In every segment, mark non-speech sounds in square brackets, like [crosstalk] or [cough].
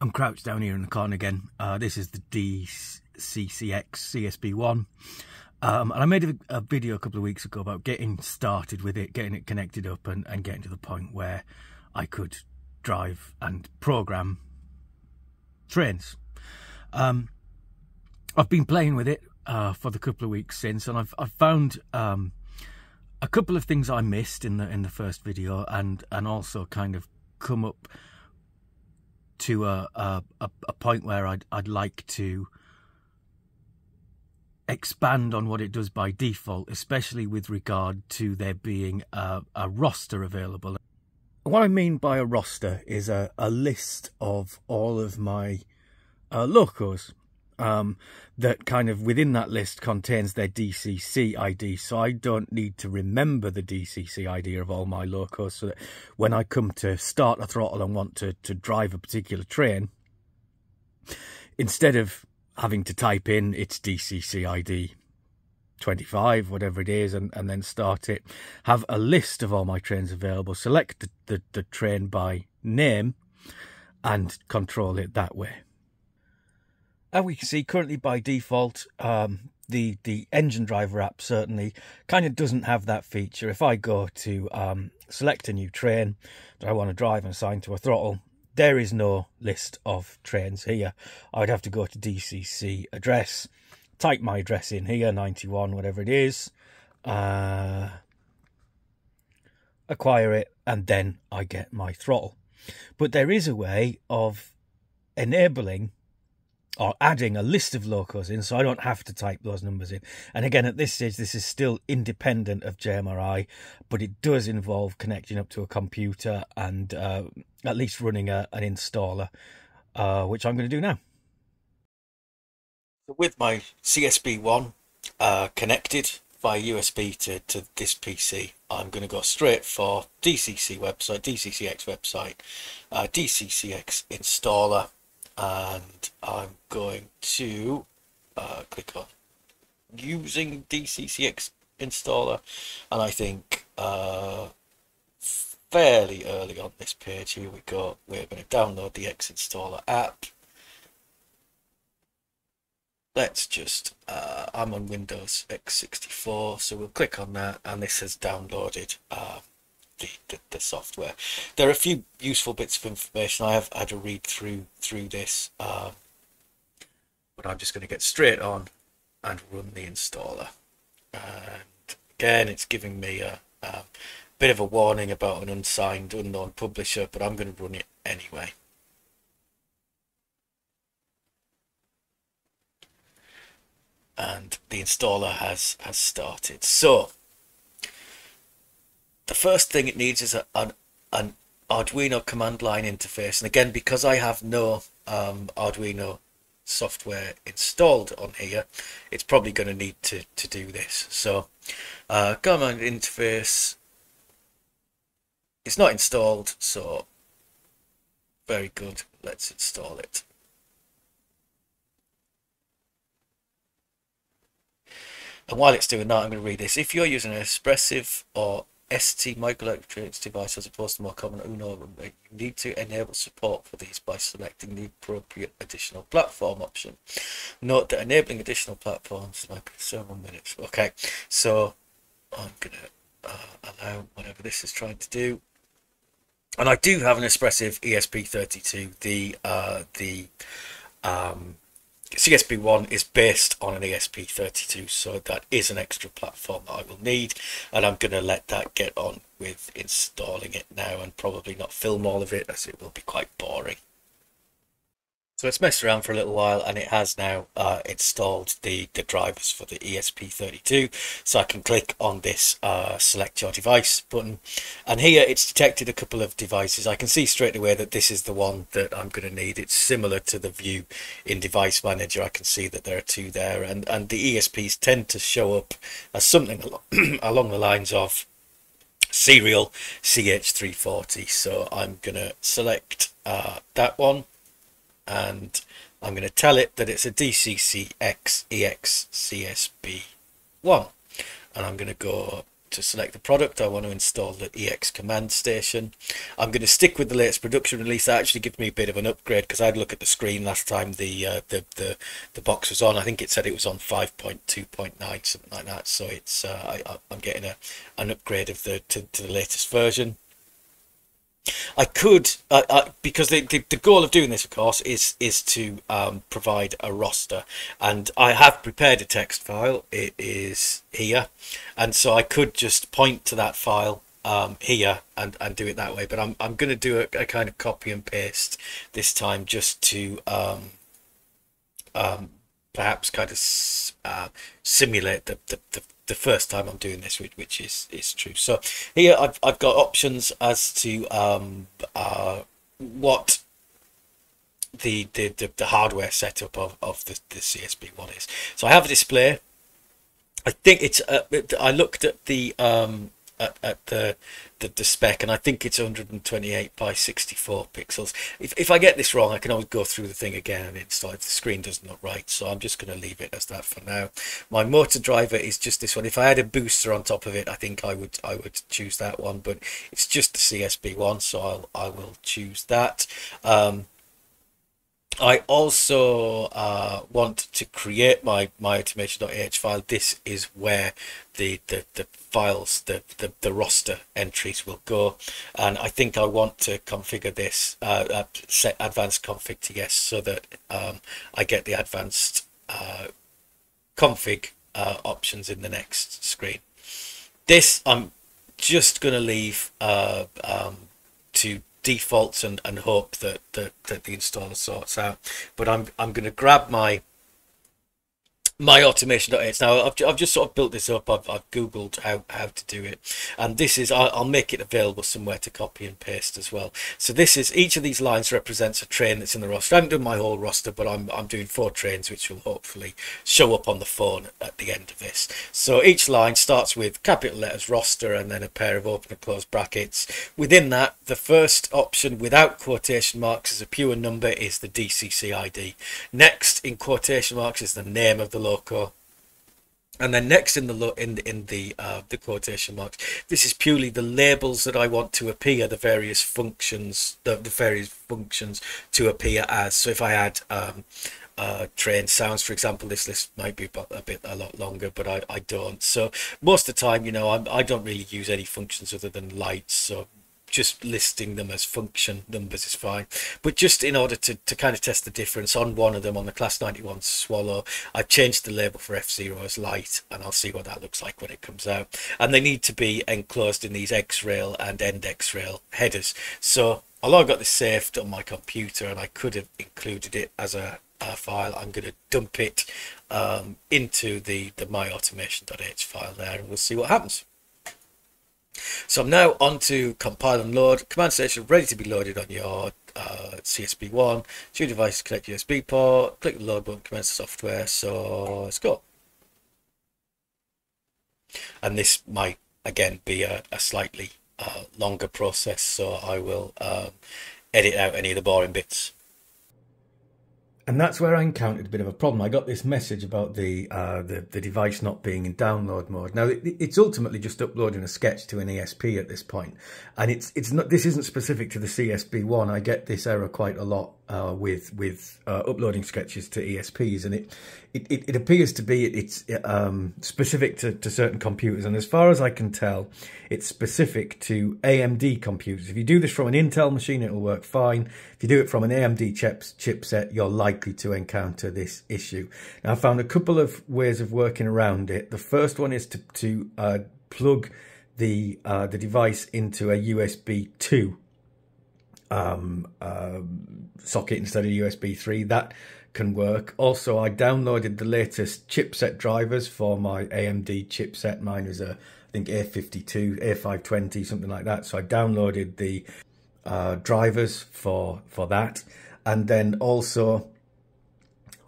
I'm crouched down here in the corner again. Uh, this is the DCC EX CSB1. Um, and I made a, a, video a couple of weeks ago about getting started with it, getting it connected up and, and getting to the point where I could drive and program trains. Um, I've been playing with it uh, for the couple of weeks since, and I've I've found um, a couple of things I missed in the in the first video, and and also kind of come up to a a, a point where I'd I'd like to expand on what it does by default, especially with regard to there being a, a roster available. What I mean by a roster is a, a list of all of my uh, locos um, that kind of within that list contains their DCC ID. So I don't need to remember the DCC ID of all my locos so that when I come to start a throttle and want to, to drive a particular train, instead of having to type in its DCC ID 25, whatever it is, and, and then start it, have a list of all my trains available, select the, the, the train by name and control it that way as we can see currently by default um, the the engine driver app certainly kind of doesn't have that feature. If i go to um, select a new train that i want to drive and assign to a throttle there is no list of trains here. I'd have to go to dcc address type my address in here 91 whatever it is uh, acquire it and then i get my throttle. But there is a way of enabling or adding a list of locos in so I don't have to type those numbers in. And again, at this stage, this is still independent of JMRI, but it does involve connecting up to a computer and uh, at least running a, an installer, uh, which I'm going to do now. So with my CSB1 uh, connected via USB to, to this PC, I'm going to go straight for DCC website, DCC EX website, uh, DCC EX installer, and I'm going to uh, click on using DCC EX installer. And I think uh, fairly early on this page here we go. We're going to download the EX installer app. Let's just uh, I'm on Windows X64 so we'll click on that and this has downloaded uh, the, the, the, software. There are a few useful bits of information. I have had a read through through this, um, but I'm just going to get straight on and run the installer. And again, it's giving me a, a bit of a warning about an unsigned, unknown publisher, but I'm going to run it anyway. And the installer has has started. So first thing it needs is a, an, an Arduino command line interface. And again, because I have no um, Arduino software installed on here, it's probably going to need to, to do this. So uh, command interface, it's not installed, so very good. Let's install it. And while it's doing that, I'm going to read this. If you're using an Espressif or ST microelectronics device as opposed to more common Uno, you need to enable support for these by selecting the appropriate additional platform option. Note that enabling additional platforms be several minutes. Okay, so I'm to uh, allow whatever this is trying to do. And I do have an Espressif ESP32, the uh, the um, CSB1 is based on an ESP32, so that is an extra platform that I will need, and I'm going to let that get on with installing it now and probably not film all of it as it will be quite boring. So it's messed around for a little while and it has now uh, installed the, the drivers for the ESP32. So I can click on this uh, select your device button and here it's detected a couple of devices. I can see straight away that this is the one that I'm going to need. It's similar to the view in device manager. I can see that there are two there and, and the ESPs tend to show up as something along, [clears throat] the lines of serial CH340. So I'm going to select uh, that one and I'm going to tell it that it's a DCCX EX CSB1 and I'm going to go to select the product. I want to install the EX command station. I'm going to stick with the latest production release. That actually gives me a bit of an upgrade because I had a look at the screen last time the uh, the, the the box was on. I think it said it was on 5.2.9 something like that. So it's uh, I, I'm getting a an upgrade of the to, to the latest version. I could, uh, uh, because the, the, the goal of doing this, of course, is is to um, provide a roster, and I have prepared a text file. It is here, and so I could just point to that file um, here and, and do it that way. But I'm I'm going to do a, a, kind of copy and paste this time, just to um, um, perhaps kind of uh, simulate the, the, the the first time I'm doing this, which, which is is true. So here I've I've got options as to um, uh, what the, the the the hardware setup of of the the CSB one is. So I have a display. I think it's uh, I looked at the um, at, at the, the, the spec and I think it's 128 by 64 pixels. If, if I get this wrong I can always go through the thing again and install if the screen doesn't look right so I'm just going to leave it as that for now. My motor driver is just this one. If I had a booster on top of it I think I would I would choose that one but it's just the CSB one so I'll, I will choose that. Um, I also uh, want to create my my automation.h file. This is where the the, the files, the, the the roster entries will go, and I think I want to configure this uh, uh, set advanced config to yes, so that um, I get the advanced uh, config uh, options in the next screen. This I'm just going to leave uh, um, to defaults and, and hope that, that, that the installer sorts out. But I'm I'm going to grab my my automation.h now I've, I've just sort of built this up. I've, I've googled how, how to do it. And this is I'll, I'll, make it available somewhere to copy and paste as well. So this is each of these lines represents a train that's in the roster. I haven't done my whole roster but I'm, I'm doing four trains which will hopefully show up on the phone at the end of this. So each line starts with capital letters roster and then a pair of open and closed brackets. Within that the first option without quotation marks as a pure number is the DCC ID next in quotation marks is the name of the loco. And then next in the in in the uh, the quotation marks, this is purely the labels that I want to appear, the various functions, the, the various functions to appear as. So if I add um, uh, train sounds, for example, this list might be a bit a lot longer, but I, I don't. So most of the time, you know, I'm, I don't really use any functions other than lights. So just listing them as function numbers is fine. But just in order to, to kind of test the difference on one of them on the class 91 swallow I've changed the label for F0 as light and I'll see what that looks like when it comes out. And they need to be enclosed in these EXRAIL and end EXRAIL headers. So although I got this saved on my computer and I could have included it as a, a file I'm going to dump it um, into the the myautomation.h file there and we'll see what happens so I'm now on to compile and load. Command station ready to be loaded on your uh, CSB1. Two devices connect USB port. Click the load button, commence the software. So let's go. And this might again be a, a slightly uh, longer process, so I will um, edit out any of the boring bits. And that's where I encountered a bit of a problem. I got this message about the uh, the, the, device not being in download mode. Now it, it's ultimately just uploading a sketch to an ESP at this point, and it's it's not. This isn't specific to the CSB one. I get this error quite a lot uh, with with uh, uploading sketches to ESPs, and it it, it, appears to be it's um, specific to, to certain computers. And as far as I can tell, it's specific to AMD computers. If you do this from an Intel machine, it'll work fine. If you do it from an AMD chips, chipset, you're likely to encounter this issue. Now, I found a couple of ways of working around it. The first one is to to uh, plug the uh, the device into a USB two um, uh, socket instead of USB 3. That can work. Also, I downloaded the latest chipset drivers for my AMD chipset. Mine is a, I think, A52, A520, something like that. So I downloaded the uh, drivers for for that, and then also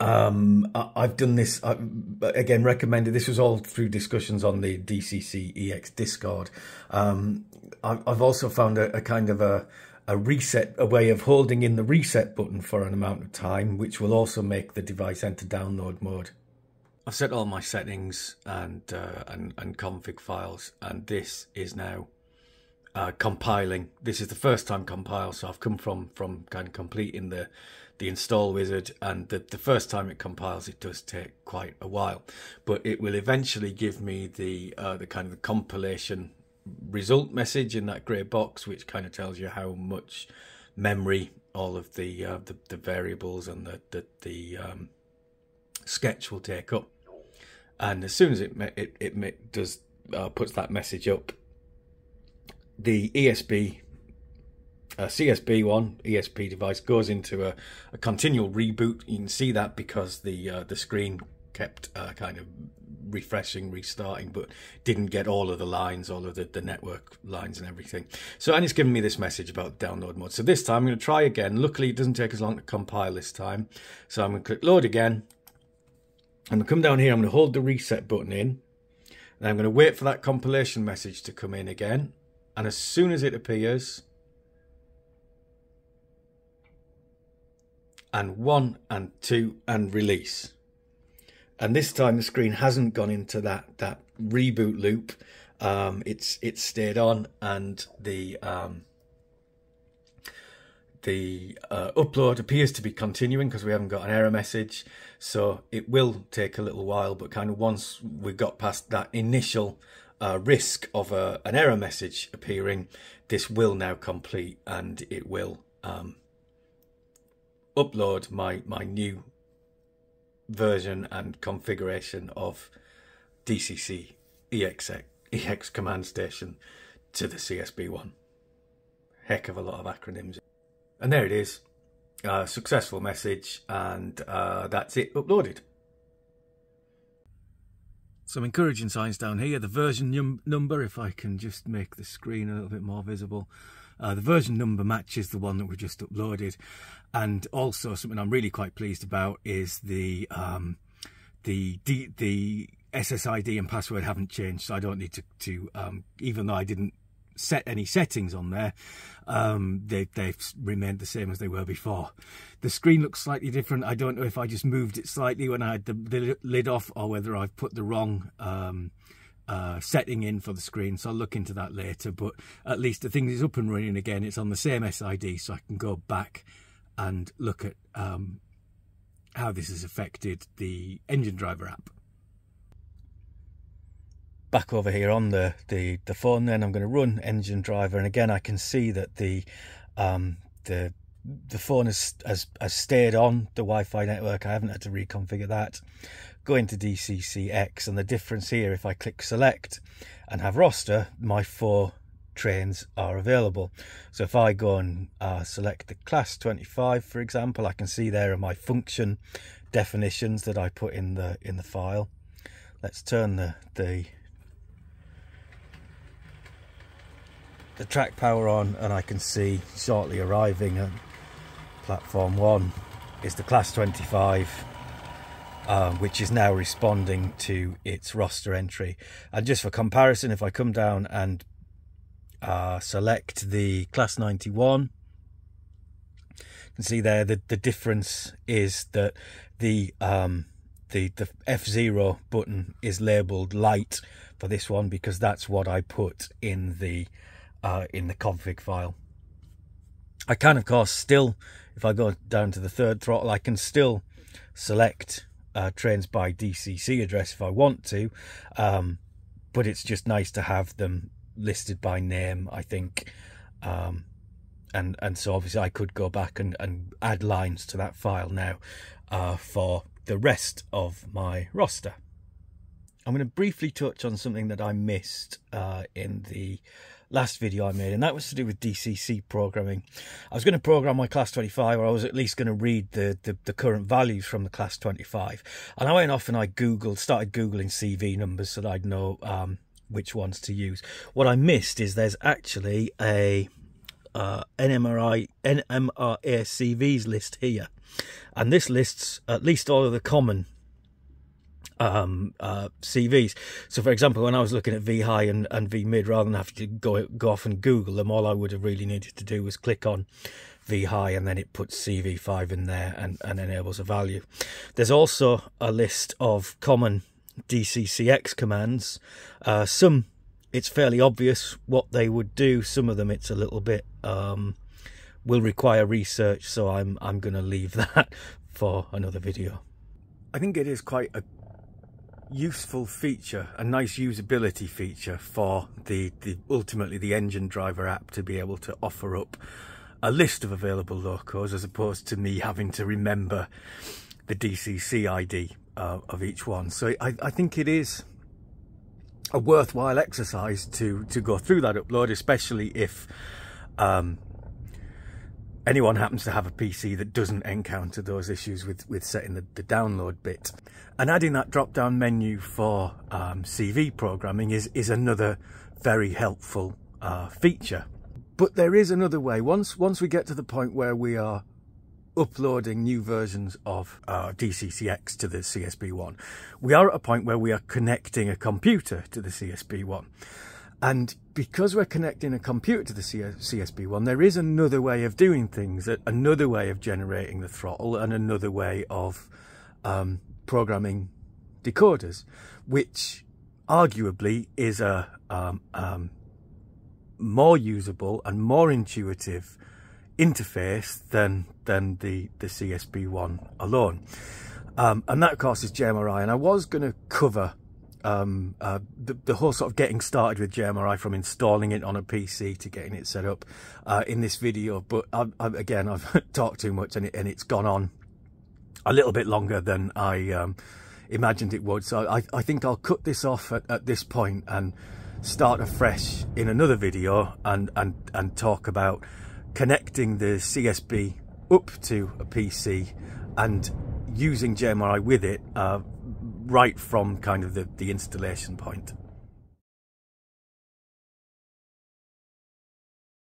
um, I, have done this uh, again. Recommended. This was all through discussions on the DCC EX Discord. Um, I, I've also found a, a kind of a a reset, a way of holding in the reset button for an amount of time, which will also make the device enter download mode. I've set all my settings and uh, and and config files, and this is now uh, compiling. This is the first time compile, so I've come from from kind of completing the the install wizard, and the the first time it compiles, it does take quite a while, but it will eventually give me the uh, the kind of the compilation result message in that grey box, which kind of tells you how much memory all of the uh, the, the variables and the the, the um, sketch will take up and as soon as it it it does uh, puts that message up, the ESP uh, CSB one ESP device goes into a, a, continual reboot. You can see that because the uh, the screen kept uh, kind of refreshing, restarting, but didn't get all of the lines, all of the, the network lines and everything. So, and it's given me this message about download mode. So this time I'm going to try again. Luckily, it doesn't take as long to compile this time. So I'm going to click load again. I'm going to come down here, I'm going to hold the reset button in, and I'm going to wait for that compilation message to come in again. And as soon as it appears, and one and two and release. And this time the screen hasn't gone into that that reboot loop. Um, it's it's stayed on, and the um, the uh, upload appears to be continuing because we haven't got an error message. So it will take a little while, but kind of once we got past that initial uh, risk of a, an error message appearing, this will now complete and it will um, upload my, my new version and configuration of DCC EX, EX command station to the CSB one. Heck of a lot of acronyms. And there it is. Uh, successful message, and uh, that's it uploaded. Some encouraging signs down here. The version num number, if I can just make the screen a little bit more visible. Uh, the version number matches the one that we just uploaded. And also something I'm really quite pleased about is the um, the the SSID and password haven't changed, so I don't need to, to um, even though I didn't set any settings on there. Um, they, they've remained the same as they were before. The screen looks slightly different. I don't know if I just moved it slightly when I had the, the lid off or whether I've put the wrong um, uh, setting in for the screen. So I'll look into that later. But at least the thing is up and running again. It's on the same SID, so I can go back and look at um, how this has affected the engine driver app back over here on the, the, the phone then I'm going to run engine driver and again I can see that the um, the the phone has, has, has stayed on the Wi-Fi network. I haven't had to reconfigure that. Go into DCC EX and the difference here if I click select and have roster my four trains are available. So if I go and uh, select the class 25 for example I can see there are my function definitions that I put in the in the file. Let's turn the the the track power on and I can see shortly arriving platform 1 is the class 25 um, which is now responding to its roster entry and just for comparison if I come down and uh, select the class 91 you can see there the, the difference is that the um, the the F0 button is labeled light for this one because that's what I put in the uh, in the config file. I can, of course, still, if I go down to the third throttle, I can still select uh, trains by DCC address if I want to, um, but it's just nice to have them listed by name, I think. Um, and and so obviously I could go back and, and add lines to that file now uh, for the rest of my roster. I'm going to briefly touch on something that I missed uh, in the last video I made, and that was to do with DCC programming. I was going to program my class 25, or I was at least going to read the, the, the, current values from the class 25. And I went off and I Googled, started Googling CV numbers so that I'd know um, which ones to use. What I missed is there's actually a uh, NMRI, NMRA CVs list here. And this lists at least all of the common um, uh, CVs. So, for example, when I was looking at V high and, and V mid, rather than have to go go off and Google them, all I would have really needed to do was click on VHI and then it puts CV5 in there and, and enables a value. There's also a list of common DCC EX commands. Uh, some it's fairly obvious what they would do. Some of them it's a little bit um, will require research, so I'm I'm going to leave [laughs] that for another video. I think it is quite a useful feature, a nice usability feature for the, the ultimately the engine driver app to be able to offer up a list of available locos as opposed to me having to remember the DCC ID uh, of each one. So I, I think it is a worthwhile exercise to to go through that upload, especially if um, anyone happens to have a PC that doesn't encounter those issues with, with setting the, the download bit. And adding that drop down menu for um, CV programming is, is another very helpful uh, feature. But there is another way. Once once we get to the point where we are uploading new versions of uh, DCC EX to the CSB1, we are at a point where we are connecting a computer to the CSB1. And because we're connecting a computer to the CSB1, there is another way of doing things, another way of generating the throttle, and another way of um, programming decoders, which arguably is a um, um, more usable and more intuitive interface than than the the CSB one alone. Um, and that of course is JMRI. And I was going to cover um, uh, the, the, whole sort of getting started with JMRI from installing it on a PC to getting it set up uh, in this video. But I, I, again, I've [laughs] talked too much and, it, it's gone on a little bit longer than I um, imagined it would. So I, I, think I'll cut this off at, at this point and start afresh in another video and, and, and talk about connecting the CSB up to a PC and using JMRI with it uh, right from kind of the, the installation point.